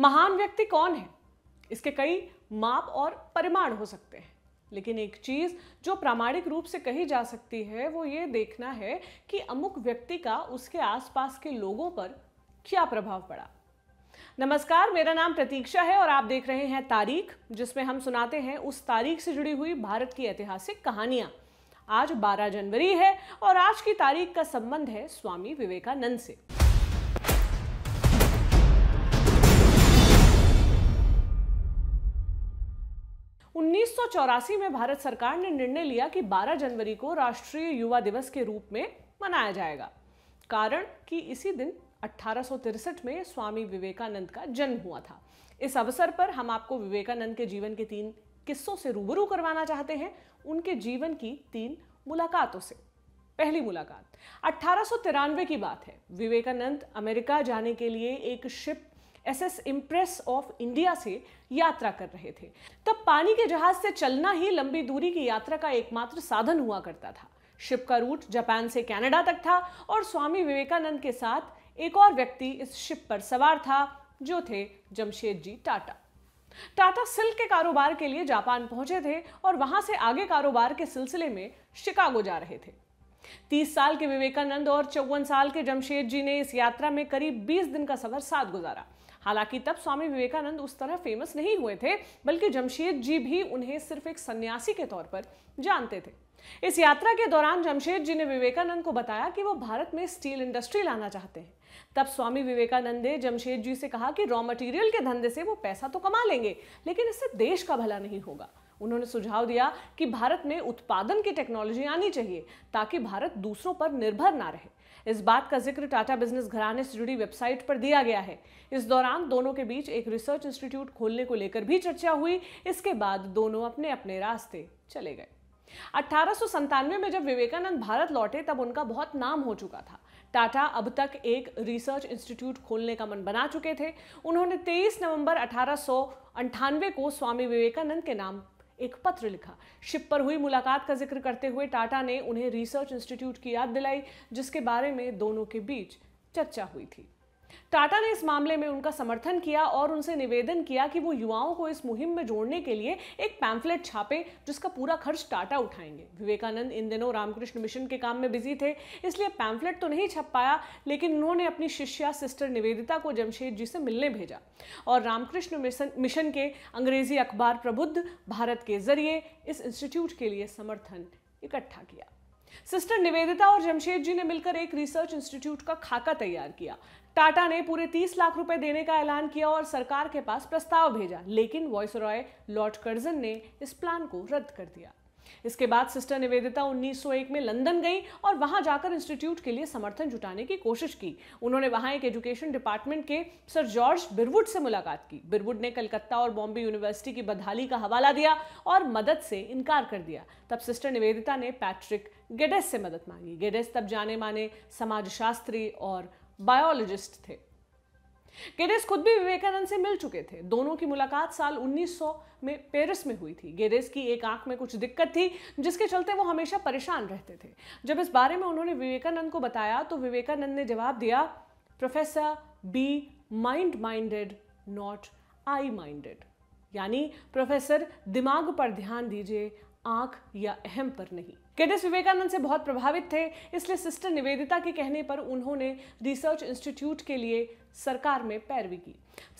महान व्यक्ति कौन है? इसके कई माप और परिमाण हो सकते हैं। लेकिन एक चीज़ जो प्रामाणिक रूप से कही जा सकती है, वो ये देखना है कि अमुक व्यक्ति का उसके आसपास के लोगों पर क्या प्रभाव पड़ा। नमस्कार, मेरा नाम प्रतीक्षा है और आप देख रहे हैं तारीख, जिसमें हम सुनाते हैं उस तारीख से जुड़ी हुई भारत की ऐतिहासिक कहानियाँ। आज 12 जनवरी है और आज की तारीख का संबंध है स्वामी विवेकानंद से। उन्नीस में भारत सरकार ने निर्णय लिया कि 12 जनवरी को राष्ट्रीय युवा दिवस के रूप में मनाया जाएगा। कारण कि इसी दिन अठारह में स्वामी विवेकानंद का जन्म हुआ था। इस अवसर पर हम आपको विवेकानंद के जीवन के तीन किस्सों से रूबरू करवाना चाहते हैं। उनके जीवन की तीन मुलाकातों से। पहली मुलाकात, अठारह सौ तिरानवे की बात है। विवेकानंद अमेरिका जाने के लिए एक ship SS Empress of India से यात्रा कर रहे थे। तब पानी के जहाज़ से चलना ही लंबी दूरी की यात्रा का एकमात्र साधन हुआ करता था। शिप का रूट जापान से कनाडा तक था और स्वामी विवेकानंद के साथ एक और व्यक्ति इस शिप पर सवार था, जो थे जमशेद जी टाटा। टाटा सिल्क के कारोबार के लिए जापान पहुँचे थे और वहाँ से आगे कारोबार के सिलसिले में शिकागो जा रहे थे। तीस साल के विवेकानंद और चौवन साल के जमशेद जी ने इस यात्रा में करीब बीस दिन का सफ़र साथ गुजारा। हालाँकि तब स्वामी विवेकानंद उस तरह फ़ेमस नहीं हुए थे, बल्कि जमशेद जी भी उन्हें सिर्फ़ एक सन्यासी के तौर पर जानते थे। इस यात्रा के दौरान जमशेद जी ने विवेकानंद को बताया कि वो भारत में स्टील इंडस्ट्री लाना चाहते हैं। तब स्वामी विवेकानंद ने जमशेद जी से कहा कि रॉ मटेरियल के धंधे से वो पैसा तो कमा लेंगे, लेकिन इससे देश का भला नहीं होगा। उन्होंने सुझाव दिया कि भारत में उत्पादन की टेक्नोलॉजी आनी चाहिए, ताकि भारत दूसरों पर निर्भर ना रहे। इस बात का ज़िक्र टाटा बिज़नेस घराने से जुड़ी वेबसाइट पर दिया गया है। इस दौरान दोनों के बीच एक रिसर्च इंस्टीट्यूट खोलने को लेकर भी चर्चा हुई। इसके बाद दोनों अपने अपने रास्ते चले गए। अठारह में जब विवेकानंद भारत लौटे, तब उनका बहुत नाम हो चुका था। टाटा अब तक एक रिसर्च इंस्टीट्यूट खोलने का मन बना चुके थे। उन्होंने 23 नवंबर अठारह को स्वामी विवेकानंद के नाम एक पत्र लिखा। शिप पर हुई मुलाकात का ज़िक्र करते हुए टाटा ने उन्हें रिसर्च इंस्टीट्यूट की याद दिलाई, जिसके बारे में दोनों के बीच चर्चा हुई थी। टाटा ने इस मामले में उनका समर्थन किया और उनसे निवेदन किया कि वो युवाओं को इस मुहिम में जोड़ने के लिए एक पैम्फलेट छापे, जिसका पूरा खर्च टाटा उठाएँगे। विवेकानंद इन दिनों रामकृष्ण मिशन के काम में बिज़ी थे, इसलिए पैम्फलेट तो नहीं छप पाया, लेकिन उन्होंने अपनी शिष्या सिस्टर निवेदिता को जमशेद जी से मिलने भेजा। और रामकृष्ण मिशन मिशन के अंग्रेज़ी अखबार प्रबुद्ध भारत के ज़रिए इस इंस्टीट्यूट के लिए समर्थन इकट्ठा किया। सिस्टर निवेदिता और जमशेद जी ने मिलकर एक रिसर्च इंस्टीट्यूट का खाका तैयार किया। टाटा ने पूरे 30 लाख रुपए देने का ऐलान किया और सरकार के पास प्रस्ताव भेजा, लेकिन वॉइस रॉय लॉर्ड कर्जन ने इस प्लान को रद्द कर दिया। इसके बाद सिस्टर निवेदिता 1901 में लंदन गई और वहाँ जाकर इंस्टीट्यूट के लिए समर्थन जुटाने की कोशिश की। उन्होंने वहाँ एक एजुकेशन डिपार्टमेंट के सर जॉर्ज बिरवुड से मुलाकात की। बिरवुड ने कलकत्ता और बॉम्बे यूनिवर्सिटी की बदहाली का हवाला दिया और मदद से इनकार कर दिया। तब सिस्टर निवेदिता ने पैट्रिक गेडेस से मदद मांगी। गेडेस तब जाने माने समाजशास्त्री और बायोलॉजिस्ट थे। गेडेस खुद भी विवेकानंद से मिल चुके थे। दोनों की मुलाकात साल 1900 में पेरिस में हुई थी। गेडेस की एक आँख में कुछ दिक्कत थी, जिसके चलते वो हमेशा परेशान रहते थे। जब इस बारे में उन्होंने विवेकानंद को बताया तो विवेकानंद ने जवाब दिया, professor, be mind minded not I minded यानी, प्रोफेसर, दिमाग पर ध्यान दीजिए, आँख या अहम पर नहीं। केडेस विवेकानंद से बहुत प्रभावित थे, इसलिए सिस्टर निवेदिता के कहने पर उन्होंने रिसर्च इंस्टीट्यूट के लिए सरकार में पैरवी की।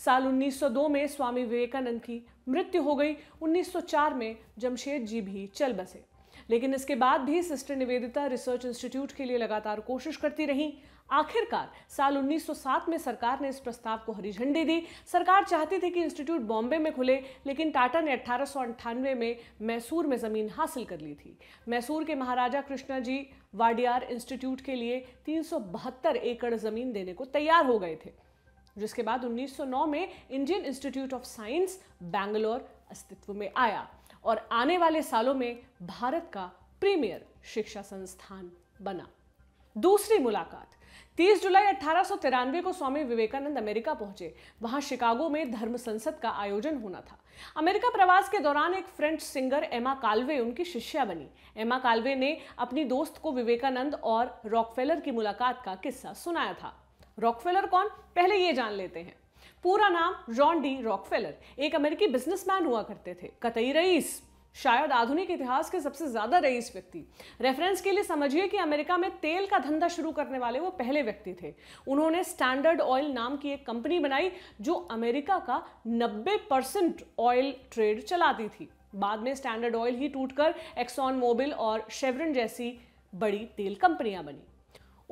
साल 1902 में स्वामी विवेकानंद की मृत्यु हो गई 1904 में जमशेद जी भी चल बसे। लेकिन इसके बाद भी सिस्टर निवेदिता रिसर्च इंस्टीट्यूट के लिए लगातार कोशिश करती रहीं। आखिरकार, साल 1907 में सरकार ने इस प्रस्ताव को हरी झंडी दी। सरकार चाहती थी कि इंस्टीट्यूट बॉम्बे में खुले, लेकिन टाटा ने अठारह में मैसूर में ज़मीन हासिल कर ली थी। मैसूर के महाराजा कृष्णा जी वाडियार इंस्टीट्यूट के लिए तीन सौ बहत्तर एकड़ ज़मीन देने को तैयार हो गए थे, जिसके बाद 1909 में Indian Institute of Science Bangalore अस्तित्व में आया। और आने वाले सालों में भारत का प्रीमियर शिक्षा संस्थान बना। दूसरी मुलाकात। 30 जुलाई अठारह को स्वामी विवेकानंद अमेरिका पहुँचे। वहाँ शिकागो में धर्म संसद का आयोजन होना था। अमेरिका प्रवास के दौरान एक फ्रेंच सिंगर एमा काल्वे उनकी शिष्या बनी। एमा काल्वे ने अपनी दोस्त को विवेकानंद और रॉकफेलर की मुलाकात का किस्सा सुनाया था। रॉकफेलर कौन? पहले ये जान लेते हैं। पूरा नाम जॉन डी रॉकफेलर, एक अमेरिकी बिजनेसमैन हुआ करते थे। कतई रईस, शायद आधुनिक इतिहास के सबसे ज़्यादा रईस व्यक्ति। रेफरेंस के लिए समझिए कि अमेरिका में तेल का धंधा शुरू करने वाले वो पहले व्यक्ति थे। उन्होंने स्टैंडर्ड ऑयल नाम की एक कंपनी बनाई, जो अमेरिका का 90 परसेंट ऑयल ट्रेड चलाती थी। बाद में स्टैंडर्ड ऑयल ही टूटकर एक्सॉन मोबिल और शेवरन जैसी बड़ी तेल कंपनियाँ बनी।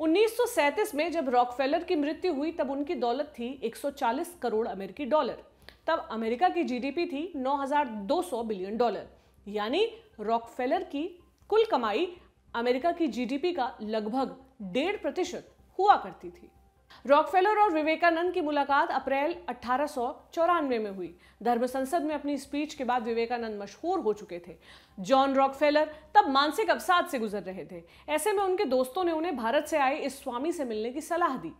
1937 में जब रॉकफेलर की मृत्यु हुई तब उनकी दौलत थी 140 करोड़ अमेरिकी डॉलर। तब अमेरिका की जीडीपी थी 9,200 बिलियन डॉलर। यानी रॉकफेलर की कुल कमाई अमेरिका की जीडीपी का लगभग डेढ़ प्रतिशत हुआ करती थी। रॉकफेलर और विवेकानंद की मुलाकात अप्रैल अठारह सौ चौरानवे में हुई। धर्म संसद में अपनी स्पीच के बाद विवेकानंद मशहूर हो चुके थे। जॉन रॉकफेलर तब मानसिक अवसाद से गुजर रहे थे। ऐसे में उनके दोस्तों ने उन्हें भारत से आए इस स्वामी से मिलने की सलाह दी।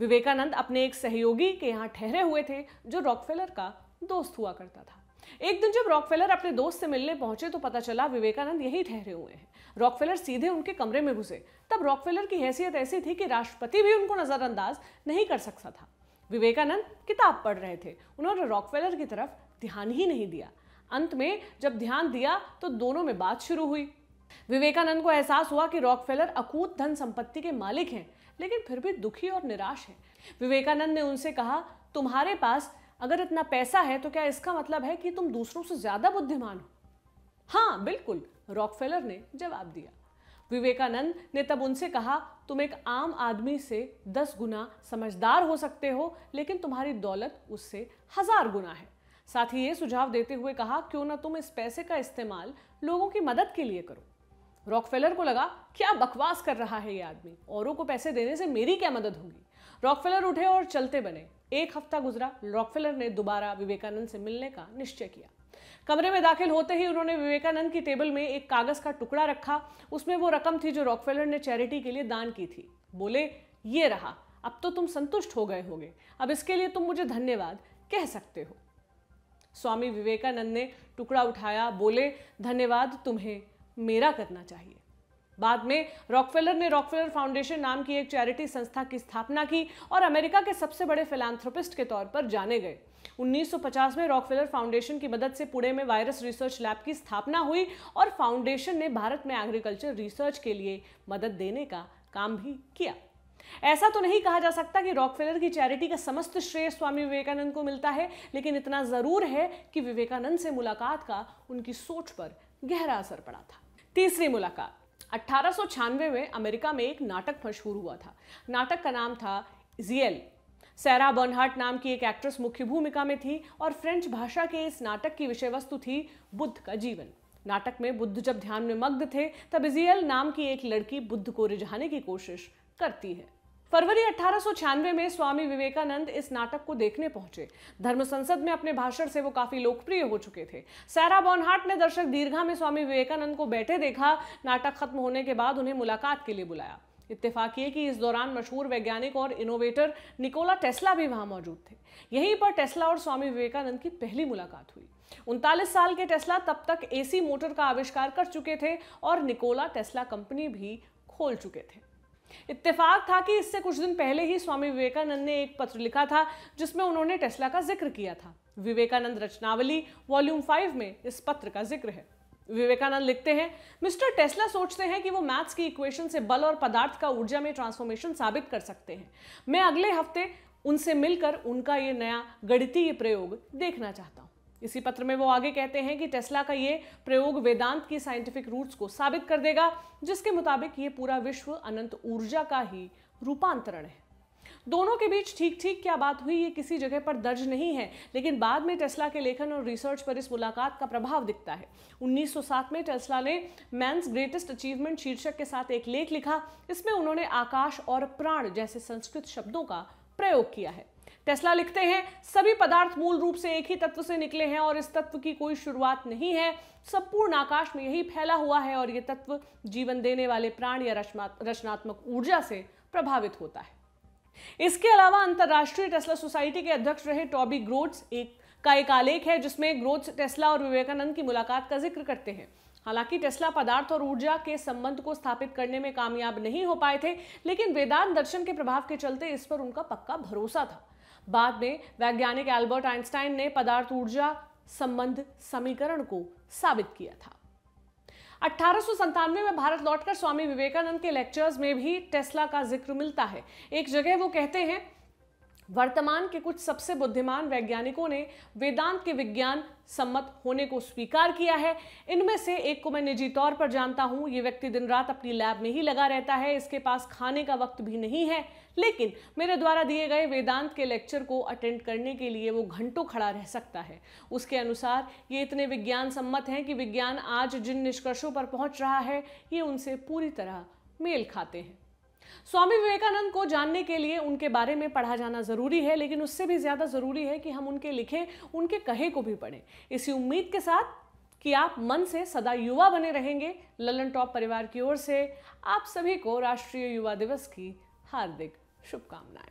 विवेकानंद अपने एक सहयोगी के यहाँ ठहरे हुए थे, जो रॉकफेलर का दोस्त हुआ करता था। एक दिन जब रॉकफेलर अपने दोस्त से मिलने पहुँचे तो पता चला विवेकानंद यही ठहरे हुए हैं। रॉकफेलर सीधे उनके कमरे में घुसे। तब रॉकफेलर की हैसियत ऐसी थी कि राष्ट्रपति भी उनको नजरअंदाज नहीं कर सकता था। विवेकानंद किताब पढ़ रहे थे। उन्होंने रॉकफेलर की तरफ़ ध्यान ही नहीं दिया। अंत में जब ध्यान दिया तो दोनों में बात शुरू हुई। विवेकानंद को एहसास हुआ कि रॉकफेलर अकूत धन संपत्ति के मालिक हैं, लेकिन फिर भी दुखी और निराश हैं। विवेकानंद ने उनसे कहा, तुम्हारे पास अगर इतना पैसा है तो क्या इसका मतलब है कि तुम दूसरों से ज़्यादा बुद्धिमान हो? हाँ बिल्कुल रॉकफेलर ने जवाब दिया। विवेकानंद ने तब उनसे कहा, तुम एक आम आदमी से दस गुना समझदार हो सकते हो, लेकिन तुम्हारी दौलत उससे हज़ार गुना है। साथ ही ये सुझाव देते हुए कहा, क्यों ना तुम इस पैसे का इस्तेमाल लोगों की मदद के लिए करो। रॉकफेलर को लगा, क्या बकवास कर रहा है ये आदमी? औरों को पैसे देने से मेरी क्या मदद होगी? रॉकफेलर उठे और चलते बने। एक हफ़्ता गुजरा रॉकफेलर ने दोबारा विवेकानंद से मिलने का निश्चय किया। कमरे में दाखिल होते ही उन्होंने विवेकानंद की टेबल में एक कागज़ का टुकड़ा रखा। उसमें वो रकम थी जो रॉकफेलर ने चैरिटी के लिए दान की थी। बोले, ये रहा। अब तो तुम संतुष्ट हो गए होगे। अब इसके लिए तुम मुझे धन्यवाद कह सकते हो। स्वामी विवेकानंद ने टुकड़ा उठाया, बोले, धन्यवाद तुम्हें। मेरा करना चाहिए। बाद में रॉकफेलर ने रॉकफेलर फाउंडेशन नाम की एक चैरिटी संस्था की स्थापना की और अमेरिका के सबसे बड़े फिलांथ्रोपिस्ट के तौर पर जाने गए। 1950 में रॉकफेलर फाउंडेशन की मदद से पुणे में वायरस रिसर्च लैब की स्थापना हुई और फाउंडेशन ने भारत में एग्रीकल्चर रिसर्च के लिए मदद देने का काम भी किया। ऐसा तो नहीं कहा जा सकता कि रॉकफेलर की चैरिटी का समस्त श्रेय स्वामी विवेकानंद को मिलता है, लेकिन इतना ज़रूर है कि विवेकानंद से मुलाकात का उनकी सोच पर गहरा असर पड़ा था। तीसरी मुलाकात। अट्ठारह में अमेरिका में एक नाटक मशहूर हुआ था। नाटक का नाम था जियल सैरा बर्नहार्ट नाम की एक एक्ट्रेस मुख्य भूमिका में थी और फ्रेंच भाषा के इस नाटक की विषय वस्तु थी बुद्ध का जीवन। नाटक में बुद्ध जब ध्यान में मग्न थे, तब इजियल नाम की एक लड़की बुद्ध को रिझाने की कोशिश करती है। फरवरी अठारह सौ छियानवे में स्वामी विवेकानंद इस नाटक को देखने पहुँचे। धर्म संसद में अपने भाषण से वो काफ़ी लोकप्रिय हो चुके थे। सैरा बॉनहार्ट ने दर्शक दीर्घा में स्वामी विवेकानंद को बैठे देखा, नाटक खत्म होने के बाद उन्हें मुलाकात के लिए बुलाया। इत्तेफाक ये कि इस दौरान मशहूर वैज्ञानिक और इनोवेटर निकोला टेस्ला भी वहाँ मौजूद थे। यहीं पर टेस्ला और स्वामी विवेकानंद की पहली मुलाकात हुई। उनतालीस साल के टेस्ला तब तक एसी मोटर का आविष्कार कर चुके थे और निकोला टेस्ला कंपनी भी खोल चुके थे। इत्तेफाक था कि इससे कुछ दिन पहले ही स्वामी विवेकानंद ने एक पत्र लिखा था, जिसमें उन्होंने टेस्ला का ज़िक्र किया था। विवेकानंद रचनावली, वॉल्यूम फाइव में इस पत्र का ज़िक्र है। विवेकानंद लिखते हैं, मिस्टर टेस्ला सोचते हैं कि वो मैथ्स की इक्वेशन से बल और पदार्थ का ऊर्जा में ट्रांसफॉर्मेशन साबित कर सकते हैं। मैं अगले हफ़्ते उनसे मिलकर उनका ये नया गणितीय प्रयोग देखना चाहता हूँ। इसी पत्र में वो आगे कहते हैं कि टेस्ला का ये प्रयोग वेदांत की साइंटिफिक रूट्स को साबित कर देगा, जिसके मुताबिक ये पूरा विश्व अनंत ऊर्जा का ही रूपांतरण है। दोनों के बीच ठीक ठीक क्या बात हुई, ये किसी जगह पर दर्ज नहीं है, लेकिन बाद में टेस्ला के लेखन और रिसर्च पर इस मुलाकात का प्रभाव दिखता है। 1907 में टेस्ला ने मैंस ग्रेटेस्ट अचीवमेंट शीर्षक के साथ एक लेख लिखा, इसमें उन्होंने आकाश और प्राण जैसे संस्कृत शब्दों का प्रयोग किया है। टेस्ला लिखते हैं, सभी पदार्थ मूल रूप से एक ही तत्व से निकले हैं और इस तत्व की कोई शुरुआत नहीं है। संपूर्ण आकाश में यही फैला हुआ है और ये तत्व जीवन देने वाले प्राण या रचनात्मक ऊर्जा से प्रभावित होता है। इसके अलावा अंतरराष्ट्रीय टेस्ला सोसाइटी के अध्यक्ष रहे टॉबी ग्रोथ्स एक, का एक आलेख है जिसमें ग्रोथ्स टेस्ला और विवेकानंद की मुलाकात का ज़िक्र करते हैं। हालाँकि टेस्ला पदार्थ और ऊर्जा के संबंध को स्थापित करने में कामयाब नहीं हो पाए थे, लेकिन वेदांत दर्शन के प्रभाव के चलते इस पर उनका पक्का भरोसा था। बाद में वैज्ञानिक एल्बर्ट आइंस्टाइन ने पदार्थ ऊर्जा संबंध समीकरण को साबित किया था। अठारह में भारत लौटकर स्वामी विवेकानंद के लेक्चर्स में भी टेस्ला का ज़िक्र मिलता है। एक जगह वो कहते हैं वर्तमान के कुछ सबसे बुद्धिमान वैज्ञानिकों ने वेदांत के विज्ञान सम्मत होने को स्वीकार किया है। इनमें से एक को मैं निजी तौर पर जानता हूँ। ये व्यक्ति दिन रात अपनी लैब में ही लगा रहता है। इसके पास खाने का वक्त भी नहीं है। लेकिन मेरे द्वारा दिए गए वेदांत के लेक्चर को अटेंड करने के लिए वो घंटों खड़ा रह सकता है। उसके अनुसार ये इतने विज्ञान सम्मत हैं कि विज्ञान आज जिन निष्कर्षों पर पहुँच रहा है, ये उनसे पूरी तरह मेल खाते हैं। स्वामी विवेकानंद को जानने के लिए उनके बारे में पढ़ा जाना ज़रूरी है, लेकिन उससे भी ज़्यादा ज़रूरी है कि हम उनके लिखे, उनके कहे को भी पढ़ें। इसी उम्मीद के साथ कि आप मन से सदा युवा बने रहेंगे। ललन टॉप परिवार की ओर से आप सभी को राष्ट्रीय युवा दिवस की हार्दिक शुभकामनाएँ।